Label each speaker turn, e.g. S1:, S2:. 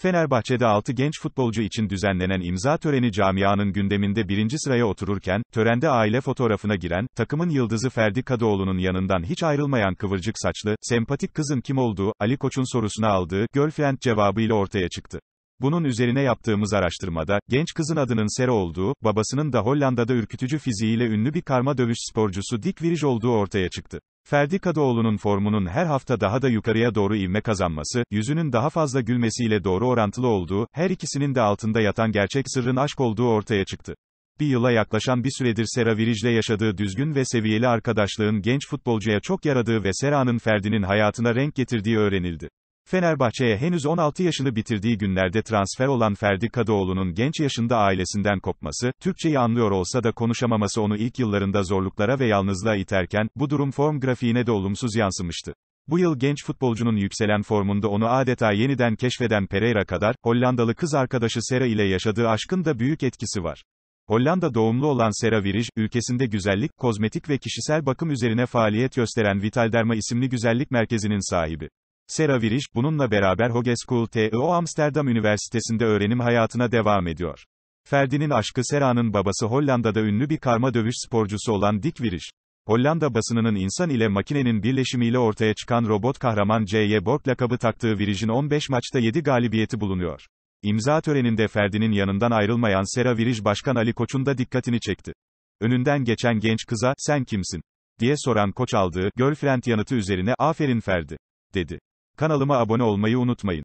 S1: Fenerbahçe'de 6 genç futbolcu için düzenlenen imza töreni camianın gündeminde birinci sıraya otururken, törende aile fotoğrafına giren, takımın yıldızı Ferdi Kadıoğlu'nun yanından hiç ayrılmayan kıvırcık saçlı, sempatik kızın kim olduğu, Ali Koç'un sorusuna aldığı, girlfriend cevabıyla ortaya çıktı. Bunun üzerine yaptığımız araştırmada, genç kızın adının Sera olduğu, babasının da Hollanda'da ürkütücü fiziğiyle ünlü bir karma dövüş sporcusu Dick Virij olduğu ortaya çıktı. Ferdi Kadıoğlu'nun formunun her hafta daha da yukarıya doğru ivme kazanması, yüzünün daha fazla gülmesiyle doğru orantılı olduğu, her ikisinin de altında yatan gerçek sırrın aşk olduğu ortaya çıktı. Bir yıla yaklaşan bir süredir Sera Virij'le yaşadığı düzgün ve seviyeli arkadaşlığın genç futbolcuya çok yaradığı ve Sera'nın Ferdi'nin hayatına renk getirdiği öğrenildi. Fenerbahçe'ye henüz 16 yaşını bitirdiği günlerde transfer olan Ferdi Kadıoğlu'nun genç yaşında ailesinden kopması, Türkçeyi anlıyor olsa da konuşamaması onu ilk yıllarında zorluklara ve yalnızlığa iterken, bu durum form grafiğine de olumsuz yansımıştı. Bu yıl genç futbolcunun yükselen formunda onu adeta yeniden keşfeden Pereira kadar, Hollandalı kız arkadaşı Sera ile yaşadığı aşkın da büyük etkisi var. Hollanda doğumlu olan Sera Virij, ülkesinde güzellik, kozmetik ve kişisel bakım üzerine faaliyet gösteren Vitalderma isimli güzellik merkezinin sahibi. Sera Virij, bununla beraber Hogeschool TO Amsterdam Üniversitesi'nde öğrenim hayatına devam ediyor. Ferdi'nin aşkı Sera'nın babası Hollanda'da ünlü bir karma dövüş sporcusu olan Dick Virij. Hollanda basınının insan ile makinenin birleşimiyle ortaya çıkan robot kahraman J.Y. Borg lakabı taktığı Virij'in 15 maçta 7 galibiyeti bulunuyor. İmza töreninde Ferdi'nin yanından ayrılmayan Sera Virij Başkan Ali Koç'un da dikkatini çekti. Önünden geçen genç kıza, sen kimsin? diye soran Koç aldığı, girlfriend yanıtı üzerine, aferin Ferdi, dedi. Kanalıma abone olmayı unutmayın.